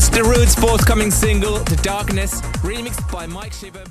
course, The Roots' forthcoming single, The Darkness, remixed by Mike Shiver.